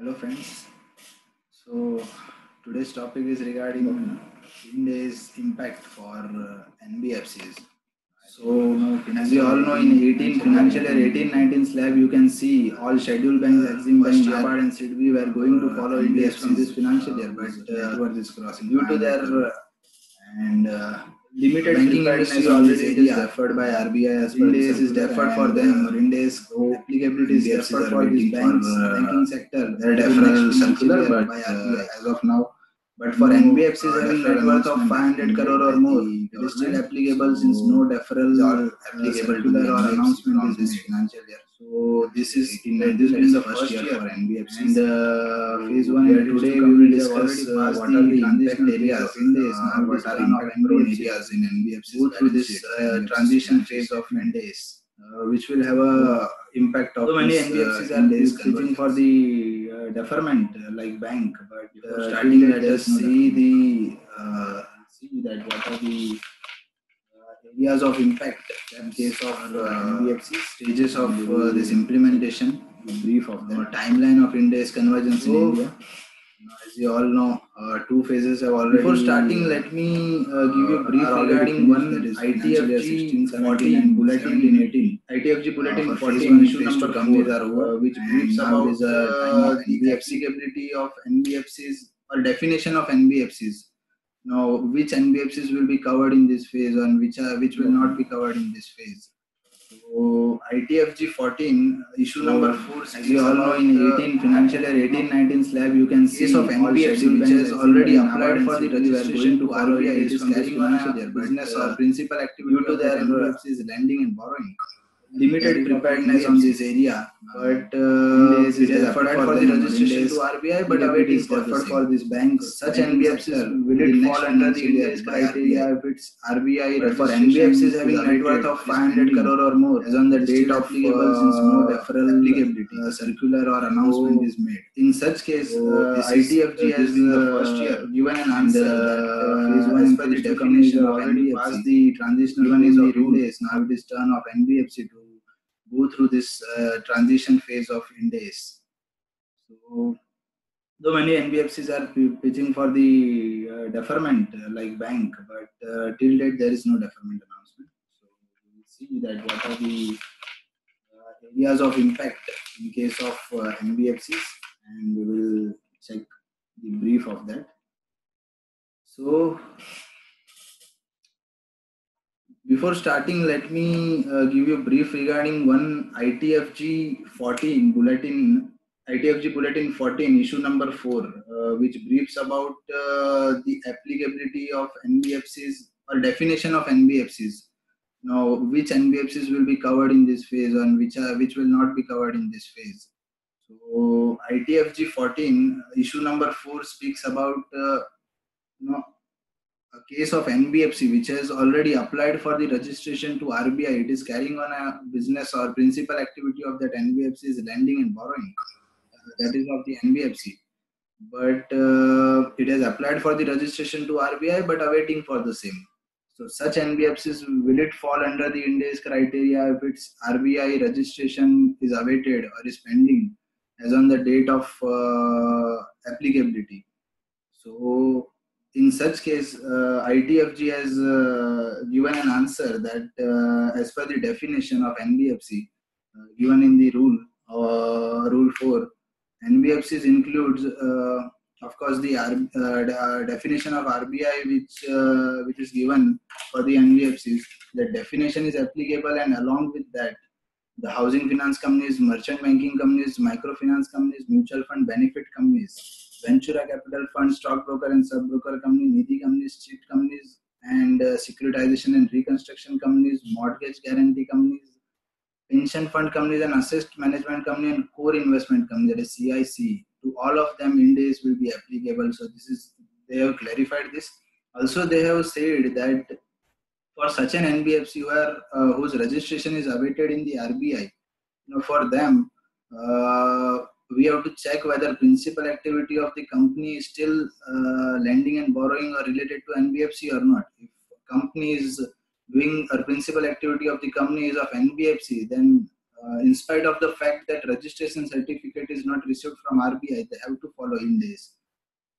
Hello friends. So today's topic is regarding Ind AS impact for uh, NBFCs. So as you all know in 18 financial year 18-19 slab you can see all scheduled banks, Exim Bank, NABARD and SIDBI were going to follow India from this financial year but uh, due to their uh, and uh, limited banking industry on already is deferred by RBI as Ind AS is deferred for them. uh, Ind AS applicability is deferred for these waiting for, banks, uh, banking sector. their deferral circular, but, by uh, RBI as of now. But for NBFCs uh, having deferral net worth of 500 crore or more, it is still applicable since no deferral all uh, applicable to or announcement is this financial year. So this is in uh, this being the first year for NBFCs. and the phase one and today we will discuss, uh, uh, what are the impact areas areas, of Ind AS uh, what are impact prone areas in NBFCs go through this uh, transition balance phase of Ind AS, uh, which will have a impact of So many this, uh, NBFCs are pitching for the uh, deferment uh, like bank, but uh, starting, let us see the uh, see that what are the uh, areas of impact in case of uh, stages of uh, this implementation, brief of the timeline of Ind AS convergence in India. As you all know, uh, two phases have already. Before starting, let me uh, give you a brief regarding one that is financial year 16, ITFG 17 14 and and bulletin 17, 18. ITFG bulletin Uh, 14 issue number companies 4, are over. uh, which briefs about it is a uh, of the NBFC. applicability of NBFCs or definition of NBFCs. Now, which NBFCs will be covered in this phase and which are which will not be covered in this phase. So ITFG 14 issue number 4 as you all know in uh, 18 financial year 18 19 slab you can see of NBFC which has already applied for the registration to RBI, is carrying on a business or principal activity due to their their NBFCs lending and borrowing limited there is a preparedness on this area. But uh, it is has for for the registration to RBI but applicability awaiting is for the for these banks. Such NBFCs will it it fall under the Ind AS criteria if it's RBI But for NBFCs is having net worth of 500 crore or more as on the date of applicable since no uh, deferral applicability uh, circular or announcement is made. In such case, uh, ITFG has is been the first year given an and, answer uh, phase one and the two definition of NBFC, the transitional phase in of. Ind AS. Now it is turn of NBFC to go through this uh, transition phase of Ind AS. So, though many NBFCs are pitching for the uh, deferment uh, like bank, but uh, till date there is no deferment announcement. So we will see that what are the uh, areas of impact in case of uh, NBFCs, and we will check the brief of that. So before starting, let me uh, give you a brief regarding one ITFG 14 bulletin, ITFG bulletin 14 issue number 4, uh, which briefs about uh, the applicability of NBFCs or definition of NBFCs. Now, which NBFCs will be covered in this phase and which are which will not be covered in this phase. So, ITFG 14 issue number 4 speaks about uh, you know a case of NBFC which has already applied for the registration to RBI, it is carrying on a business or principal activity of that NBFC is lending and borrowing. Uh, that is of the NBFC. But uh, it has applied for the registration to RBI but awaiting for the same. So such NBFCs will it fall under the Ind AS criteria if its RBI registration is awaited or is pending as on the date of uh, applicability. So in such case, uh, ITFG has uh, given an answer that uh, as per the definition of NBFC uh, given in the rule, uh, rule 4, NBFCs includes, of course, the uh, definition of RBI which, which is given for the NBFCs. The definition is applicable and along with that, the housing finance companies, merchant banking companies, microfinance companies, mutual fund benefit companies, Venture Capital Fund, stockbroker and sub-broker company, Nidhi companies, chit companies, and uh, securitization and reconstruction companies, mortgage guarantee companies, pension fund companies, and asset management company and core investment company, that is CIC. To all of them, Ind AS will be applicable. So this is they have clarified this. Also, they have said that for such an NBFC where uh, whose registration is awaited in the RBI, you know, for them, uh, we have to check whether principal activity of the company is still uh, lending and borrowing or related to NBFC or not. If company is doing or principal activity of the company is of NBFC, then uh, in spite of the fact that registration certificate is not received from RBI, they have to follow in this.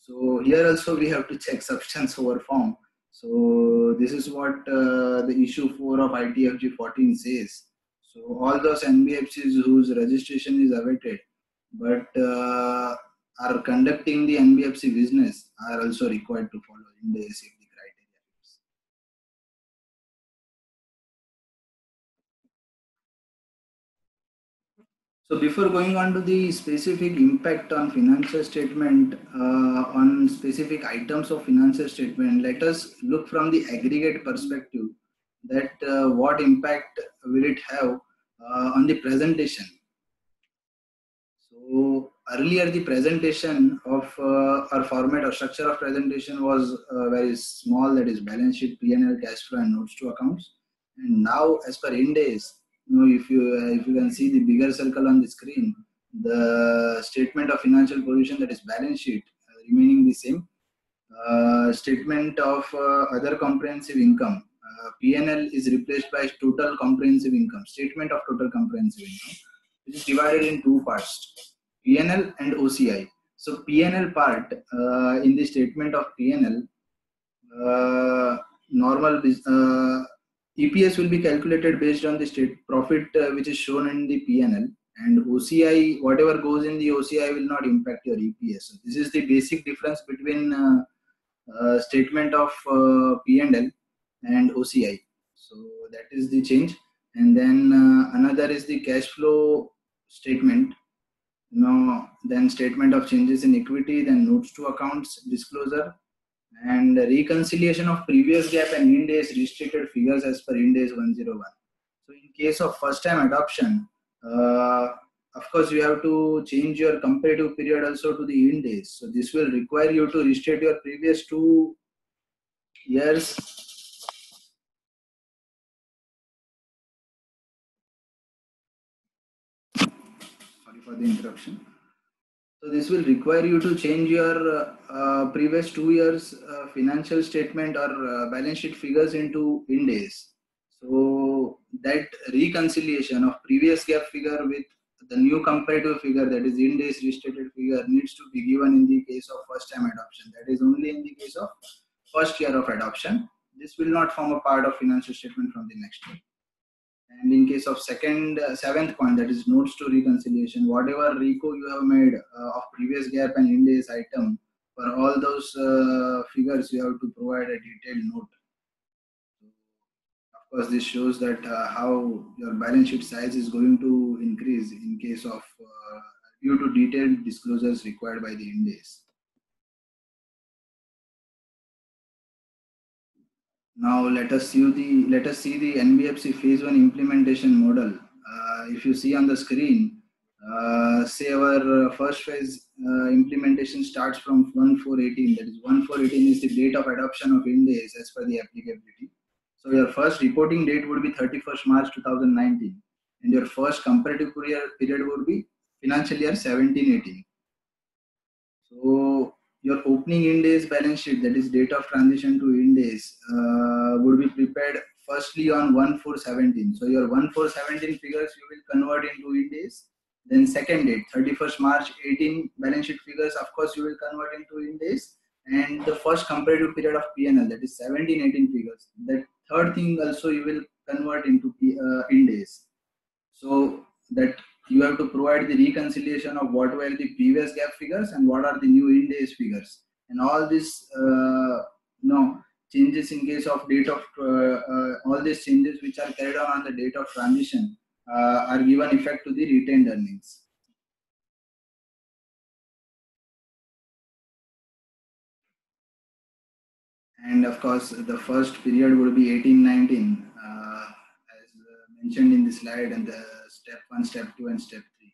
So here also we have to check substance over form. So this is what uh, the issue 4 of ITFG 14 says. So all those NBFCs whose registration is awaited but uh, are conducting the NBFC business are also required to follow if the criteria fits. So before going on to the specific impact on financial statement uh, on specific items of financial statement, let us look from the aggregate perspective that uh, what impact will it have uh, on the presentation. So earlier the presentation of uh, our format or structure of presentation was uh, very small that is balance sheet, P&L, cash flow and notes to accounts. And now as per Ind AS, you know, if you uh, if you can see the bigger circle on the screen, the statement of financial position that is balance sheet uh, remaining the same. Uh, statement of uh, other comprehensive income PNL is replaced by total comprehensive income. Statement of total comprehensive income. which is divided in two parts, PNL and OCI. So PNL part uh, in the statement of PNL, uh, normal uh, EPS will be calculated based on the state profit uh, which is shown in the PNL and OCI, whatever goes in the OCI will not impact your EPS. So this is the basic difference between uh, uh, statement of PNL and OCI. So that is the change. And then another is the cash flow statement. Know, then statement of changes in equity, then notes to accounts disclosure, and reconciliation of previous GAAP and Ind AS restricted figures as per Ind AS 101. So in case of first time adoption, uh, of course you have to change your comparative period also to the Ind AS. So this will require you to restate your previous two years for the interruption. So this will require you to change your uh, uh, previous two years uh, financial statement or uh, balance sheet figures into Ind AS. So that reconciliation of previous GAAP figure with the new comparative figure that is Ind AS restated figure needs to be given in the case of first time adoption. That is only in the case of first year of adoption. This will not form a part of financial statement from the next year. And in case of second, uh, seventh point, that is notes to reconciliation, whatever RECO you have made uh, of previous GAAP and Ind AS item, for all those uh, figures, you have to provide a detailed note. Of course, this shows that uh, how your balance sheet size is going to increase in case of uh, due to detailed disclosures required by the AS. Now let us see the let us see the NBFC phase one implementation model. Uh, if you see on the screen, uh, say our first phase uh, implementation starts from 1418. That is 1418 is the date of adoption of Ind AS as per the applicability. So your first reporting date would be 31st March 2019, and your first comparative period period would be financial year 1718. So your opening Ind AS balance sheet, that is date of transition to Ind AS, uh, would be prepared firstly on 1417. So your 1417 figures you will convert into Ind AS. Then second date, 31st March 18 balance sheet figures, of course you will convert into Ind AS. And the first comparative period of PNL, that is 17, 18 figures. That third thing also you will convert into P, uh. So that you have to provide the reconciliation of what were the previous GAAP figures and what are the new Ind AS figures. And all these, uh, know, changes in case of date of, uh, uh, all these changes which are carried on on the date of transition uh, are given effect to the retained earnings. And of course, the first period would be 1819, uh, as mentioned in the slide, and the step one, step two, and step three.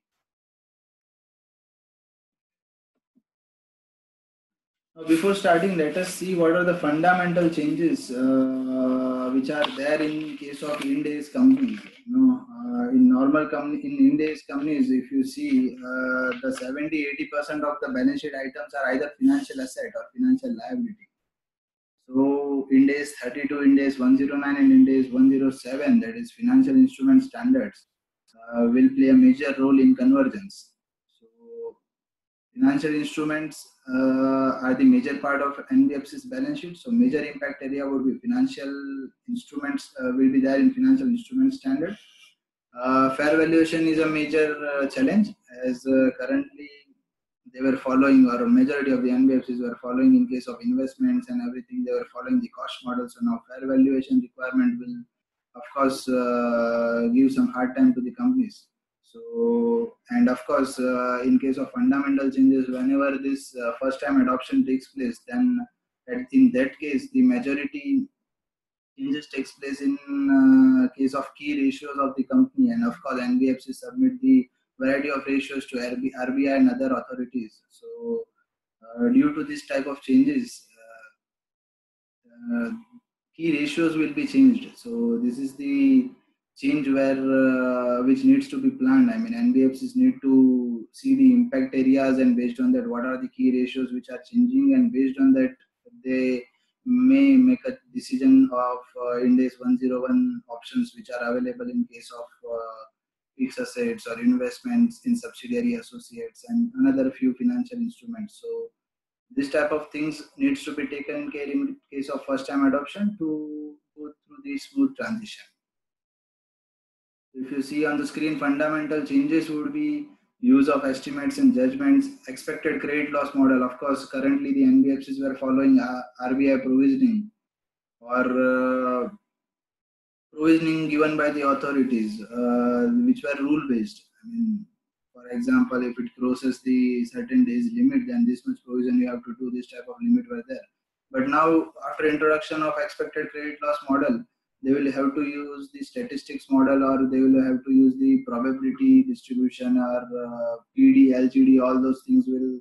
Now, before starting, let us see what are the fundamental changes uh, which are there in case of Ind AS companies. You know, uh, in normal company, in Ind AS companies, if you see uh, the 70 80% of the balance sheet items are either financial asset or financial liability. So Ind AS 32, Ind AS 109, and Ind AS 107, that is financial instrument standards, uh, will play a major role in convergence. So financial instruments uh, are the major part of NBFC's balance sheet. So major impact area would be financial instruments uh, will be there in financial instrument standard. Uh, fair valuation is a major uh, challenge as uh, currently they were following or majority of the NBFCs were following in case of investments and everything they were following the cost model. So now fair valuation requirement will of course uh, give some hard time to the companies. So, and of course, uh, in case of fundamental changes, whenever this uh, first time adoption takes place, then in that case, the majority changes takes place in uh, case of key ratios of the company. And of course, NBFC submit the variety of ratios to RB, RBI and other authorities. So, uh, due to this type of changes, uh, key ratios will be changed. So, this is the change where uh, which needs to be planned. I mean, NBFCs need to see the impact areas and based on that, what are the key ratios which are changing, and based on that, they may make a decision of uh, Ind 101 options which are available in case of uh, fixed assets or investments in subsidiary associates and another few financial instruments. So this type of things needs to be taken care in case of first time adoption to go through the smooth transition. If you see on the screen, fundamental changes would be use of estimates and judgments, expected credit loss model. Of course, currently the NBFCs were following RBI provisioning or uh, provisioning given by the authorities, uh, which were rule based. I mean, for example, if it crosses the certain days limit, then this much provision you have to do. This type of limit were there. But now, after introduction of expected credit loss model, they will have to use the statistics model or they will have to use the probability distribution or uh, PD, LGD, all those things will,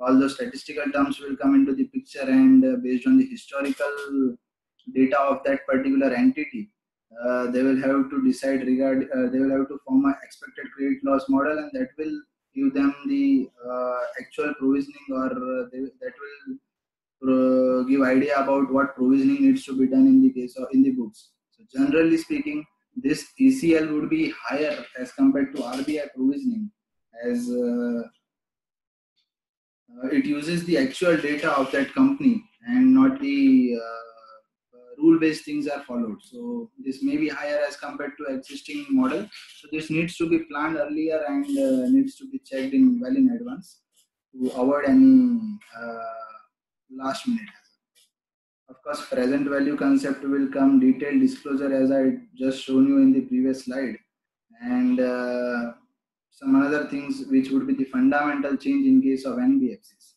all those statistical terms will come into the picture and uh, based on the historical data of that particular entity, uh, they will have to decide regard, uh, they will have to form an expected credit loss model and that will give them the uh, actual provisioning or uh, they, that will give idea about what provisioning needs to be done in the case or in the books. So generally speaking, this ECL would be higher as compared to RBI provisioning as uh, uh, it uses the actual data of that company and not the uh, rule-based things are followed. So this may be higher as compared to existing model. So this needs to be planned earlier and uh, needs to be checked in well in advance to avoid any last minute of course, present value concept will come detailed disclosure as I just shown you in the previous slide. And uh, some other things which would be the fundamental change in case of NBFCs.